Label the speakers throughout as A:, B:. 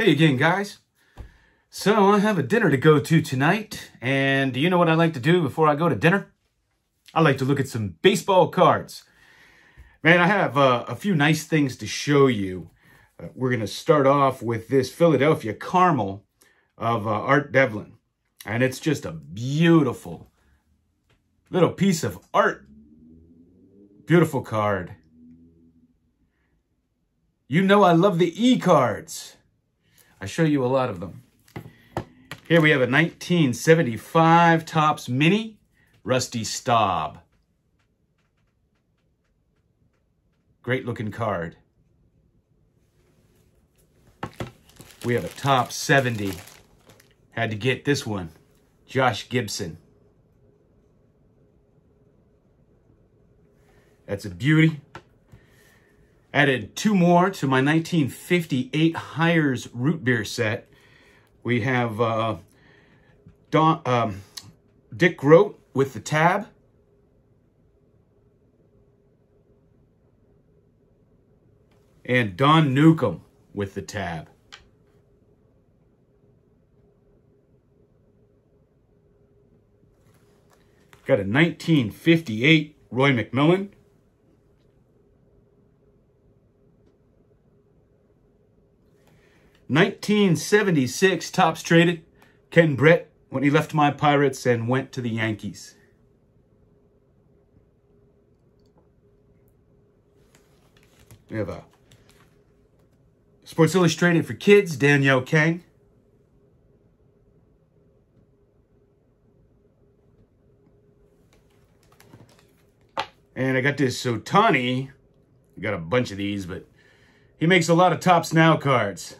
A: Hey again, guys. So I have a dinner to go to tonight, and do you know what I like to do before I go to dinner? I like to look at some baseball cards. Man, I have uh, a few nice things to show you. Uh, we're going to start off with this Philadelphia Caramel of uh, Art Devlin. And it's just a beautiful little piece of art. Beautiful card. You know I love the E-cards. I show you a lot of them. Here we have a 1975 Topps Mini Rusty Staub. Great looking card. We have a top 70. Had to get this one. Josh Gibson. That's a beauty. Added two more to my 1958 Hires root beer set. We have uh, Don, um, Dick Groat with the tab. And Don Newcombe with the tab. Got a 1958 Roy McMillan. 1976 Topps traded Ken Brett when he left my Pirates and went to the Yankees. We have a Sports Illustrated for Kids, Danielle Kang. And I got this Ohtani. I got a bunch of these, but he makes a lot of Topps Now cards.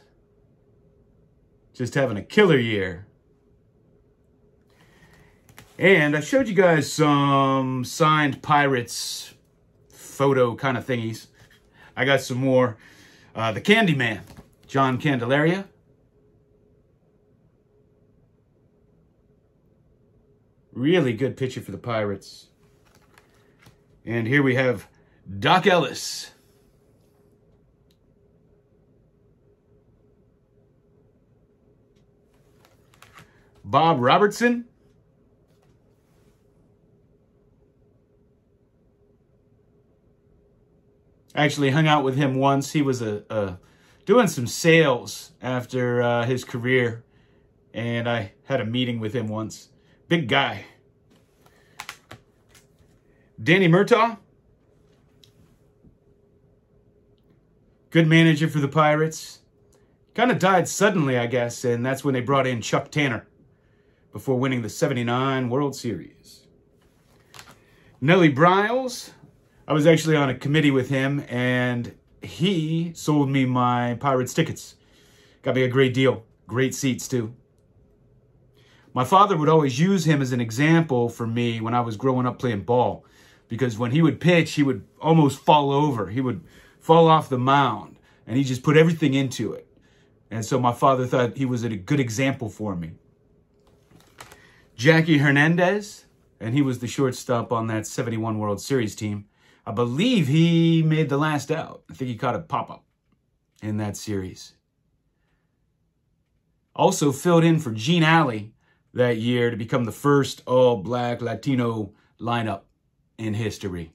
A: Just having a killer year. And I showed you guys some signed Pirates photo kind of thingies. I got some more. Uh, the Candyman, John Candelaria. Really good picture for the Pirates. And here we have Dock Ellis. Bob Robertson. Actually hung out with him once. He was a, a doing some sales after uh, his career, and I had a meeting with him once. Big guy. Danny Murtaugh. Good manager for the Pirates. Kind of died suddenly, I guess, and that's when they brought in Chuck Tanner before winning the 79 World Series. Nellie Briles, I was actually on a committee with him, and he sold me my Pirates tickets. Got me a great deal. Great seats, too. My father would always use him as an example for me when I was growing up playing ball. Because when he would pitch, he would almost fall over. He would fall off the mound. And he just put everything into it. And so my father thought he was a good example for me. Jackie Hernandez, and he was the shortstop on that 71 World Series team. I believe he made the last out. I think he caught a pop-up in that series. Also filled in for Gene Alley that year to become the first all-black Latino lineup in history.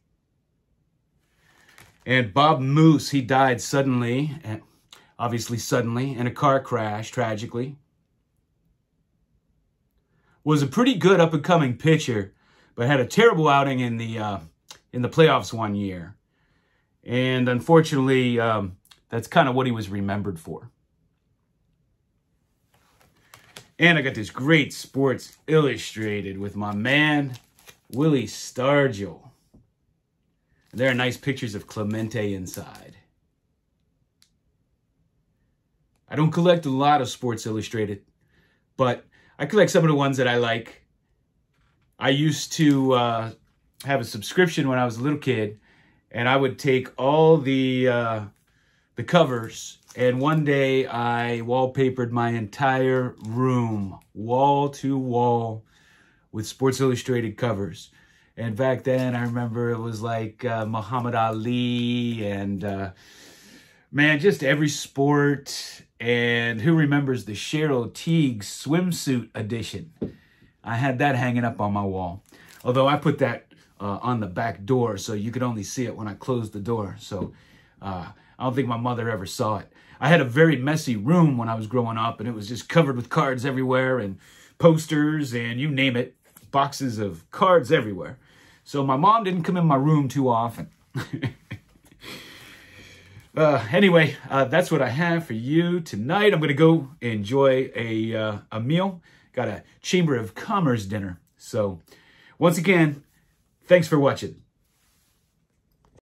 A: And Bob Moose, he died suddenly, obviously suddenly, in a car crash, tragically was a pretty good up and coming pitcher, but had a terrible outing in the uh, in the playoffs one year, and unfortunately, um, that's kind of what he was remembered for. And I got this great Sports Illustrated with my man Willie Stargell. There are nice pictures of Clemente inside. I don't collect a lot of Sports Illustrated, but I collect some of the ones that I like. I used to uh, have a subscription when I was a little kid, and I would take all the uh, the covers, and one day I wallpapered my entire room, wall to wall, with Sports Illustrated covers. And back then, I remember it was like uh, Muhammad Ali and, uh, man, just every sport And who remembers the Cheryl Tiegs swimsuit edition? I had that hanging up on my wall. Although I put that uh, on the back door so you could only see it when I closed the door. So uh, I don't think my mother ever saw it. I had a very messy room when I was growing up and it was just covered with cards everywhere and posters and you name it, boxes of cards everywhere. So my mom didn't come in my room too often. uh, anyway, uh, that's what I have for you tonight. I'm going to go enjoy a, uh, a meal. Got a Chamber of Commerce dinner. So once again, thanks for watching.